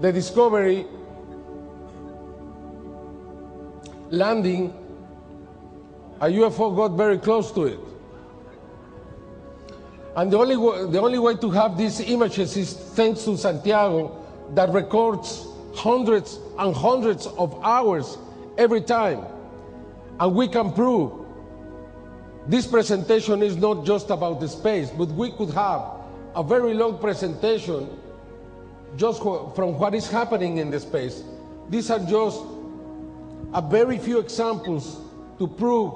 the Discovery landing, a UFO got very close to it. And the only, the only way to have these images is thanks to Santiago that records hundreds and hundreds of hours every time. And we can prove this presentation is not just about the space, but we could have a very long presentation just from what is happening in the space. These are just a very few examples to prove